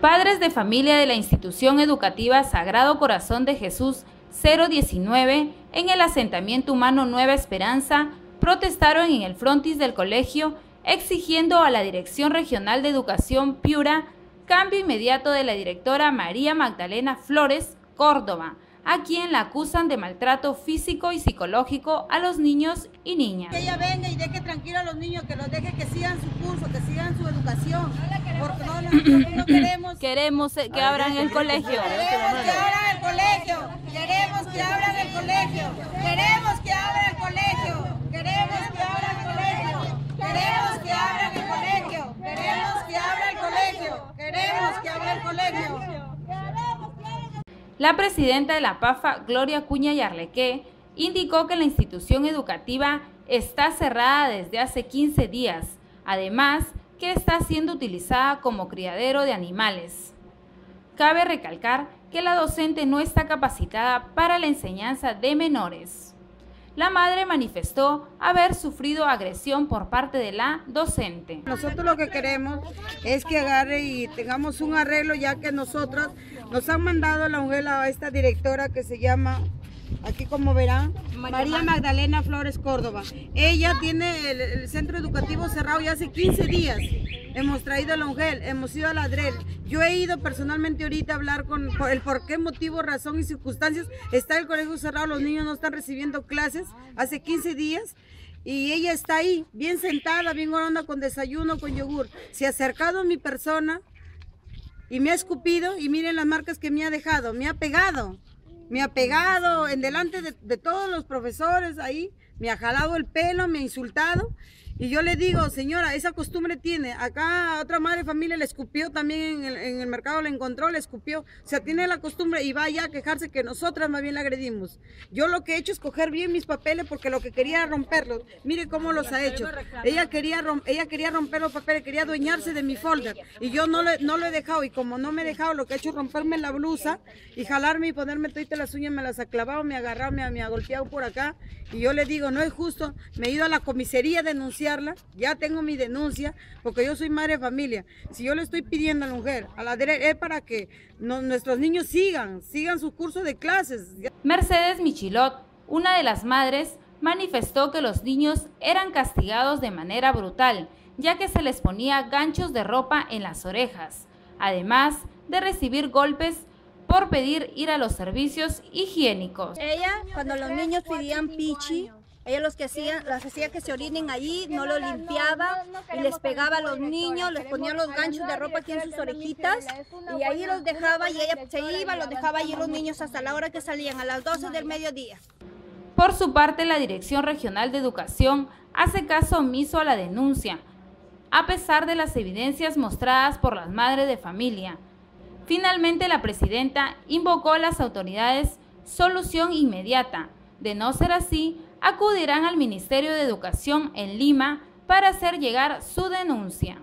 Padres de familia de la institución educativa Sagrado Corazón de Jesús 019 en el asentamiento humano Nueva Esperanza protestaron en el frontis del colegio exigiendo a la Dirección Regional de Educación Piura cambio inmediato de la directora María Magdalena Flores Córdoba, a quien la acusan de maltrato físico y psicológico a los niños y niñas. Que ella venga y deje tranquilo a los niños, que los deje que sigan su curso, que sigan su educación. Porque no, no, no queremos... Queremos que abran el colegio. Queremos que abran el colegio. Queremos que abran el colegio. Queremos que abran el colegio. Queremos que abran el colegio. Queremos que abran el colegio. Queremos que abran el colegio. Queremos que abran el colegio. La presidenta de la PAFA, Gloria Cuña Yarleque, indicó que la institución educativa está cerrada desde hace 15 días, además que está siendo utilizada como criadero de animales. Cabe recalcar que la docente no está capacitada para la enseñanza de menores. La madre manifestó haber sufrido agresión por parte de la docente. Nosotros lo que queremos es que agarre y tengamos un arreglo ya que nosotros nos han mandado la mujer a esta directora que se llama aquí como verán, María Magdalena Flores Córdoba. Ella tiene el, centro educativo cerrado ya hace 15 días. Hemos traído a la mujer, hemos ido a la DREL. Yo he ido personalmente ahorita a hablar con el por qué motivo, razón y circunstancias está el colegio cerrado, los niños no están recibiendo clases hace 15 días. Y ella está ahí, bien sentada, bien orando con desayuno, con yogur. Se ha acercado a mi persona y me ha escupido y miren las marcas que me ha dejado, me ha pegado me ha pegado en delante de, todos los profesores ahí, me ha jalado el pelo, me ha insultado y yo le digo, señora, esa costumbre tiene. Acá otra madre familia le escupió también en el, mercado, le encontró, le escupió. O sea, tiene la costumbre y va ya a quejarse que nosotras más bien la agredimos. Yo lo que he hecho es coger bien mis papeles porque lo que quería era romperlos. Mire cómo los ha hecho. Ella quería, ella quería romper los papeles, quería adueñarse de mi folder. Y yo no, le, no lo he dejado. Y como no me he dejado, lo que he hecho es romperme la blusa y jalarme y ponerme todas las uñas, me las ha clavado, me ha agarrado, me me ha golpeado por acá. Y yo le digo, no es justo. Me he ido a la comisaría a denunciar ya tengo mi denuncia, porque yo soy madre de familia. Si yo le estoy pidiendo a la mujer, a la derecha, es para que nuestros niños sigan, sigan su curso de clases. Mercedes Michilot, una de las madres, manifestó que los niños eran castigados de manera brutal, ya que se les ponía ganchos de ropa en las orejas, además de recibir golpes por pedir ir a los servicios higiénicos. Ella, cuando los niños pedían pichi, ella los que hacían, las hacía que se orinen allí, no lo limpiaba y les pegaba a los niños, les ponía los ganchos de ropa aquí en sus orejitas y ahí los dejaba y ella se iba, los dejaba allí los niños hasta la hora que salían, a las 12 del mediodía. Por su parte, la Dirección Regional de Educación hace caso omiso a la denuncia, a pesar de las evidencias mostradas por las madres de familia. Finalmente, la presidenta invocó a las autoridades solución inmediata. De no ser así, acudirán al Ministerio de Educación en Lima para hacer llegar su denuncia.